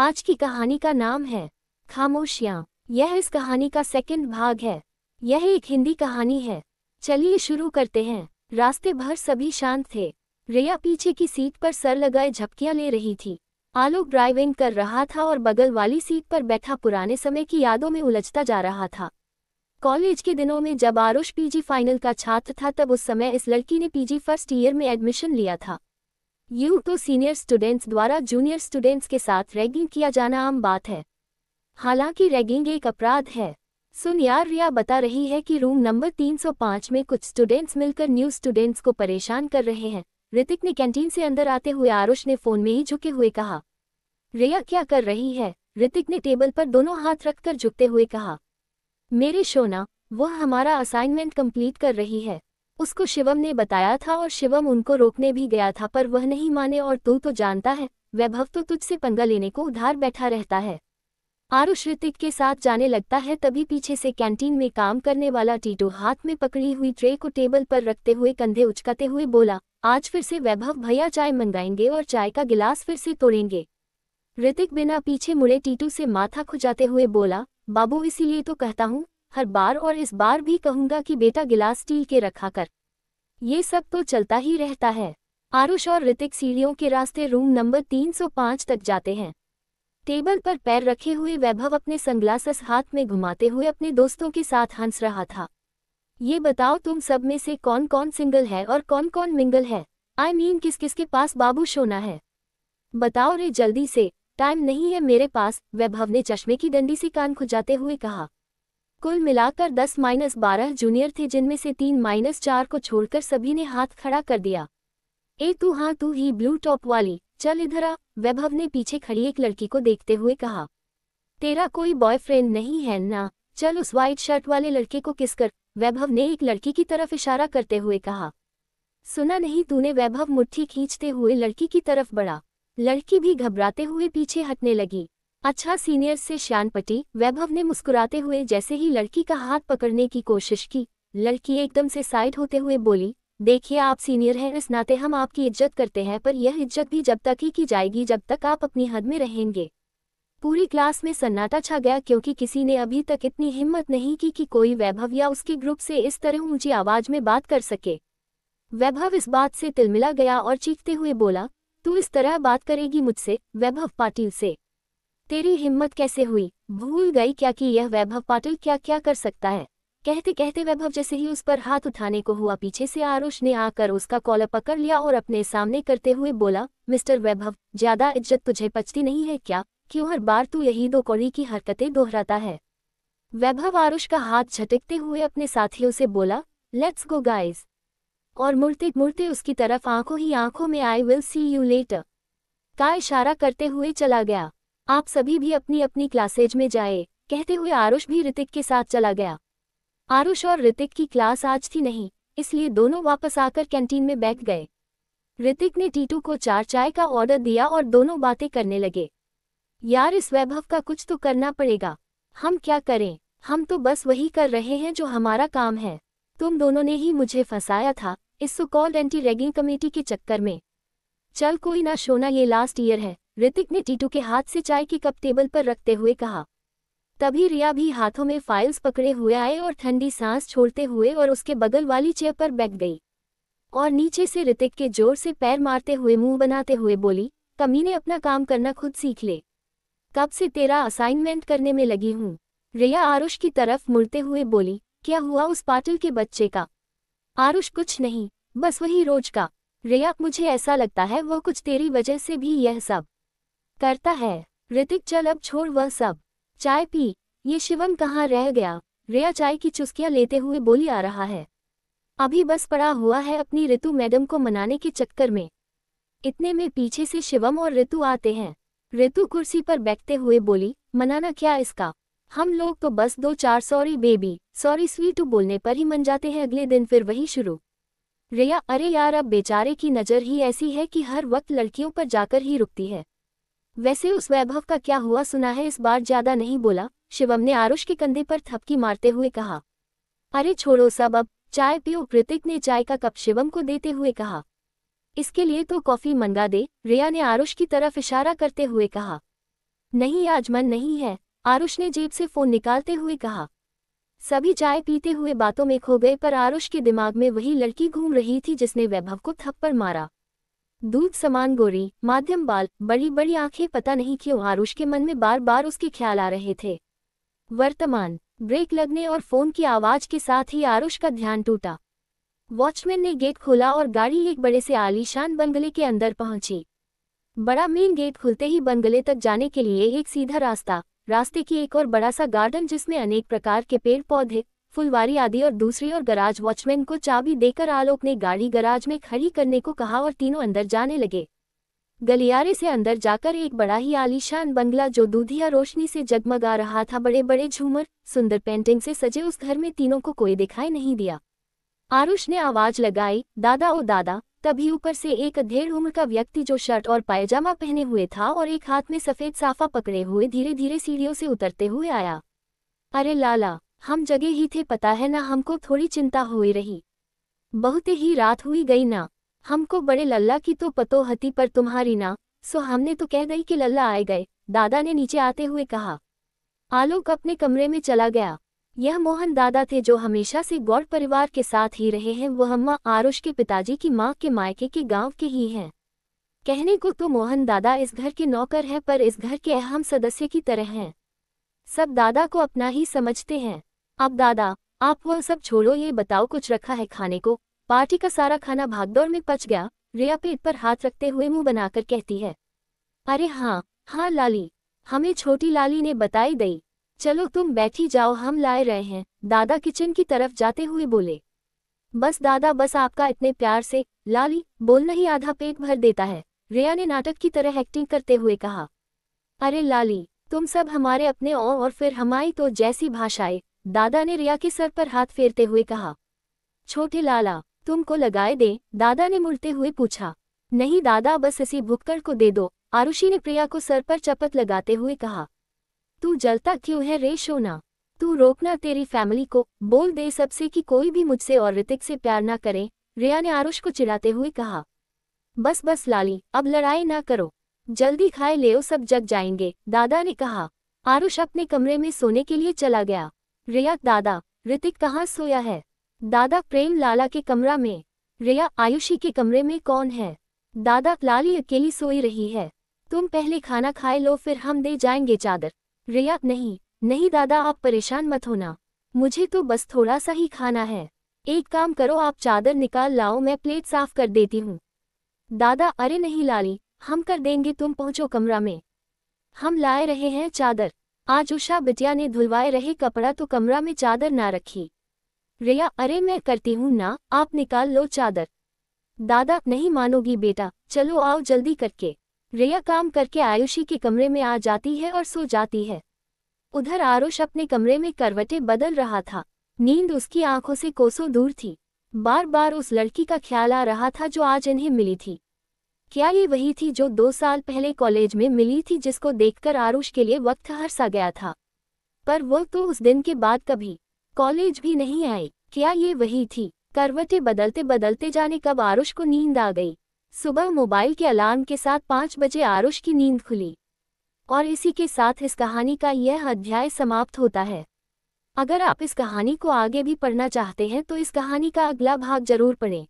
आज की कहानी का नाम है खामोशियाँ। यह इस कहानी का सेकंड भाग है। यह एक हिंदी कहानी है। चलिए शुरू करते हैं। रास्ते भर सभी शांत थे। रिया पीछे की सीट पर सर लगाए झपकियाँ ले रही थी। आलोक ड्राइविंग कर रहा था और बगल वाली सीट पर बैठा पुराने समय की यादों में उलझता जा रहा था। कॉलेज के दिनों में जब आरुष पीजी फाइनल का छात्र था तब उस समय इस लड़की ने पीजी फ़र्स्ट ईयर में एडमिशन लिया था। यूँ तो सीनियर स्टूडेंट्स द्वारा जूनियर स्टूडेंट्स के साथ रैगिंग किया जाना आम बात है। हालाँकि रैगिंग एक अपराध है। सुन यार, रिया बता रही है कि रूम नंबर 305 में कुछ स्टूडेंट्स मिलकर न्यू स्टूडेंट्स को परेशान कर रहे हैं। ऋतिक ने कैंटीन से अंदर आते हुए आरुष ने फ़ोन में ही झुके हुए कहा। रिया, क्या कर रही है? ऋतिक ने टेबल पर दोनों हाथ रखकर झुकते हुए कहा। मेरे शोना, वह हमारा असाइनमेंट कंप्लीट कर रही है। उसको शिवम ने बताया था और शिवम उनको रोकने भी गया था, पर वह नहीं माने और तू तो जानता है, वैभव तो तुझसे पंगा लेने को उधार बैठा रहता है। आरुष ऋतिक के साथ जाने लगता है, तभी पीछे से कैंटीन में काम करने वाला टीटू हाथ में पकड़ी हुई ट्रे को टेबल पर रखते हुए कंधे उचकाते हुए बोला, आज फिर से वैभव भैया चाय मंगाएँगे और चाय का गिलास फिर से तोड़ेंगे। ऋतिक बिना पीछे मुड़े टीटू से माथा खुजाते हुए बोला, बाबू, इसीलिए तो कहता हूँ हर बार और इस बार भी कहूँगा कि बेटा गिलास स्टील के रखा कर। ये सब तो चलता ही रहता है। आरुष और ऋतिक सीढ़ियों के रास्ते रूम नंबर 305 तक जाते हैं। टेबल पर पैर रखे हुए वैभव अपने सनग्लासेस हाथ में घुमाते हुए अपने दोस्तों के साथ हंस रहा था। ये बताओ तुम सब में से कौन कौन सिंगल है और कौन कौन मिंगल है? आई I मीन mean किस किस के पास बाबू सोना है? बताओ रे जल्दी से। टाइम नहीं है मेरे पास, वैभव ने चश्मे की डंडी से कान खुजाते हुए कहा। कुल मिलाकर दस माइनस बारह जूनियर थे, जिनमें से तीन माइनस चार को छोड़कर सभी ने हाथ खड़ा कर दिया। ए, तू हाँ तू, ही, ब्लू टॉप वाली, चल इधर आ, वैभव ने पीछे खड़ी एक लड़की को देखते हुए कहा। तेरा कोई बॉयफ्रेंड नहीं है ना? चल उस वाइट शर्ट वाले लड़के को किस कर, वैभव ने एक लड़की की तरफ़ इशारा करते हुए कहा। सुना नहीं तूने वैभव मुट्ठी खींचते हुए लड़की की तरफ़ बढ़ा। लड़की भी घबराते हुए पीछे हटने लगी। अच्छा सीनियर से श्यान पटी वैभव ने मुस्कुराते हुए जैसे ही लड़की का हाथ पकड़ने की कोशिश की, लड़की एकदम से साइड होते हुए बोली, देखिए आप सीनियर हैं, इस नाते हम आपकी इज़्ज़त करते हैं, पर यह इज़्ज़त भी जब तक ही की जाएगी, जब तक आप अपनी हद में रहेंगे। पूरी क्लास में सन्नाटा छा गया, क्योंकि किसी ने अभी तक इतनी हिम्मत नहीं की कि कोई वैभव या उसके ग्रुप से इस तरह ऊँची आवाज़ में बात कर सके। वैभव इस बात से तिलमिला गया और चीखते हुए बोला, तू इस तरह बात करेगी मुझसे, वैभव पाटिल से। तेरी हिम्मत कैसे हुई? भूल गई क्या कि यह वैभव पाटिल क्या क्या कर सकता है? कहते कहते वैभव जैसे ही उस पर हाथ उठाने को हुआ, पीछे से आरुष ने आकर उसका कॉलर पकड़ लिया और अपने सामने करते हुए बोला, मिस्टर वैभव, ज़्यादा इज़्ज़त तुझे पचती नहीं है क्या? क्यों हर बार तू यही दो कौड़ी की हरकतें दोहराता है? वैभव आरुष का हाथ झटकते हुए अपने साथियों से बोला लेट्स गो गाइज़ और मुड़ते मुड़ते उसकी तरफ़ आँखों ही आँखों में I will see you later का इशारा करते हुए चला गया। आप सभी भी अपनी अपनी क्लासेज में जाए, कहते हुए आरुष भी ऋतिक के साथ चला गया। आरुष और ऋतिक की क्लास आज थी नहीं, इसलिए दोनों वापस आकर कैंटीन में बैठ गए। ऋतिक ने टीटू को चार चाय का ऑर्डर दिया और दोनों बातें करने लगे। यार, इस वैभव का कुछ तो करना पड़ेगा। हम क्या करें? हम तो बस वही कर रहे हैं जो हमारा काम है। तुम दोनों ने ही मुझे फंसाया था, इस so called anti ragging committee के चक्कर में। चल कोई ना शोना ये लास्ट ईयर है। ऋतिक ने टीटू के हाथ से चाय की कप टेबल पर रखते हुए कहा। तभी रिया भी हाथों में फाइल्स पकड़े हुए आए और ठंडी सांस छोड़ते हुए और उसके बगल वाली चेयर पर बैठ गई। और नीचे से ऋतिक के ज़ोर से पैर मारते हुए मुँह बनाते हुए बोली, कमी ने अपना काम करना खुद सीख ले। कब से तेरा असाइनमेंट करने में लगी हूँ? रिया आरुष की तरफ़ मुड़ते हुए बोली, क्या हुआ उस पाटिल के बच्चे का? आरुष कुछ नहीं, बस वही रोज का। रिया, मुझे ऐसा लगता है वह कुछ तेरी वजह से भी यह सब करता है। ऋतिक, चल अब छोड़ वह सब। चाय पी। ये शिवम कहाँ रह गया? रिया चाय की चुस्कियाँ लेते हुए बोली, आ रहा है। अभी बस पड़ा हुआ है अपनी ऋतु मैडम को मनाने के चक्कर में। इतने में पीछे से शिवम और ऋतु आते हैं। ऋतु कुर्सी पर बैठते हुए बोली, मनाना क्या इसका? हम लोग तो बस दो चार सॉरी बेबी, सॉरी स्वीटू बोलने पर ही मन जाते हैं। अगले दिन फिर वही शुरू। रिया, अरे यार, अब बेचारे की नज़र ही ऐसी है कि हर वक्त लड़कियों पर जाकर ही रुकती है। वैसे उस वैभव का क्या हुआ सुना है, इस बार ज़्यादा नहीं बोला। शिवम ने आरुष के कंधे पर थपकी मारते हुए कहा, अरे छोड़ो सब अब, चाय पियो। कृतिक ने चाय का कप शिवम को देते हुए कहा, इसके लिए तो कॉफ़ी मंगा दे। रिया ने आरुष की तरफ़ इशारा करते हुए कहा, नहीं, आज मन नहीं है। आरुष ने जेब से फ़ोन निकालते हुए कहा, सभी चाय पीते हुए बातों में खो गए, पर आरुष के दिमाग में वही लड़की घूम रही थी जिसने वैभव को थप्पड़ मारा। दूध समान गोरी, माध्यम बाल, बड़ी बड़ी आँखें, पता नहीं क्यों आरुष के मन में बार बार उसके ख्याल आ रहे थे। वर्तमान, ब्रेक लगने और फ़ोन की आवाज़ के साथ ही आरुष का ध्यान टूटा। वॉचमैन ने गेट खोला और गाड़ी एक बड़े से आलीशान बंगले के अंदर पहुँची। बड़ा मेन गेट खुलते ही बंगले तक जाने के लिए एक सीधा रास्ता, रास्ते की एक और बड़ा सा गार्डन जिसमें अनेक प्रकार के पेड़ पौधे फुलवारी आदि और दूसरी और गराज वॉचमैन को चाबी देकर आलोक ने गाड़ी गराज में खड़ी करने को कहा और तीनों अंदर जाने लगे। गलियारे से अंदर जाकर एक बड़ा ही आलीशान बंगला जो दूधिया रोशनी से जगमगा रहा था बड़े बड़े झूमर, सुंदर पेंटिंग से सजे उस घर में तीनों को कोई दिखाई नहीं दिया। आरुष ने आवाज़ लगाई, दादा, ओ दादा। तभी ऊपर से एक अधेड़ उम्र का व्यक्ति जो शर्ट और पायजामा पहने हुए था और एक हाथ में सफ़ेद साफा पकड़े हुए धीरे धीरे सीढ़ियों से उतरते हुए आया। अरे लाला हम जगे ही थे, पता है ना, हमको थोड़ी चिंता हुई रही। बहुत ही रात हुई गई ना। हमको बड़े लल्ला की तो पतो हती, पर तुम्हारी ना। सो हमने तो कह गई कि लल्ला आए गए। दादा ने नीचे आते हुए कहा। आलोक अपने कमरे में चला गया। यह मोहन दादा थे जो हमेशा से गौड़ परिवार के साथ ही रहे हैं। वह अम्मा आरुष के पिताजी की माँ के मायके के गाँव के ही हैं। कहने को तो मोहन दादा इस घर के नौकर हैं, पर इस घर के अहम सदस्य की तरह हैं। सब दादा को अपना ही समझते हैं। अब दादा, आप वह सब छोड़ो, ये बताओ कुछ रखा है खाने को। पार्टी का सारा खाना भागदौड़ में पच गया। रिया पेट पर हाथ रखते हुए मुँह बनाकर कहती है। अरे हाँ हाँ लाली। हमें छोटी लाली ने बताई दई चलो तुम बैठी जाओ, हम लाए रहे हैं। दादा किचन की तरफ़ जाते हुए बोले। बस दादा, बस आपका इतने प्यार से। लाली, बोलना ही आधा पेट भर देता है। रिया ने नाटक की तरह एक्टिंग करते हुए कहा। अरे लाली, तुम सब हमारे अपने ओ और फिर हमारी तो जैसी भाषाएँ। दादा ने रिया के सर पर हाथ फेरते हुए कहा, छोटे लाला, तुमको लगाए दे? दादा ने मुड़ते हुए पूछा, नहीं दादा, बस इसी भुक्कड़ को दे दो। आरुषि ने प्रिया को सर पर चपत लगाते हुए कहा, तू जलता क्यों है रे शोना? तू रोकना तेरी फैमिली को। बोल दे सबसे कि कोई भी मुझसे और ऋतिक से प्यार ना करे। रिया ने आरुष को चिढ़ाते हुए कहा, बस बस लाली, अब लड़ाई ना करो। जल्दी खाए ले सब जग जाएँगे। दादा ने कहा, आरुष अपने कमरे में सोने के लिए चला गया। रिया, दादा, ऋतिक कहाँ सोया है? दादा, प्रेम लाला के कमरा में। रिया, आयुषी के कमरे में कौन है? दादा, लाली अकेली सोई रही है। तुम पहले खाना खाए लो, फिर हम दे जाएँगे चादर। रिया, नहीं नहीं, दादा, आप परेशान मत होना। मुझे तो बस थोड़ा सा ही खाना है। एक काम करो, आप चादर निकाल लाओ, मैं प्लेट साफ़ कर देती हूँ। दादा, अरे नहीं, लाली, हम कर देंगे, तुम पहुँचो कमरा में। हम लाए रहे हैं चादर। आज उषा बिटिया ने धुलवाए रहे कपड़ा तो कमरा में चादर ना रखी। रिया, अरे मैं करती हूँ ना, आप निकाल लो चादर। दादा, नहीं मानोगी बेटा, चलो आओ जल्दी करके। रिया काम करके आयुषी के कमरे में आ जाती है और सो जाती है। उधर आरुष अपने कमरे में करवटें बदल रहा था। नींद उसकी आँखों से कोसों दूर थी। बार बार उस लड़की का ख्याल आ रहा था जो आज इन्हें मिली थी। क्या ये वही थी जो दो साल पहले कॉलेज में मिली थी जिसको देखकर आरुष के लिए वक्त हर सा गया था? पर वो तो उस दिन के बाद कभी कॉलेज भी नहीं आई क्या ये वही थी? करवटें बदलते बदलते जाने कब आरुष को नींद आ गई? सुबह मोबाइल के अलार्म के साथ पाँच बजे आरुष की नींद खुली। और इसी के साथ इस कहानी का यह अध्याय समाप्त होता है। अगर आप इस कहानी को आगे भी पढ़ना चाहते हैं तो इस कहानी का अगला भाग ज़रूर पढ़ें।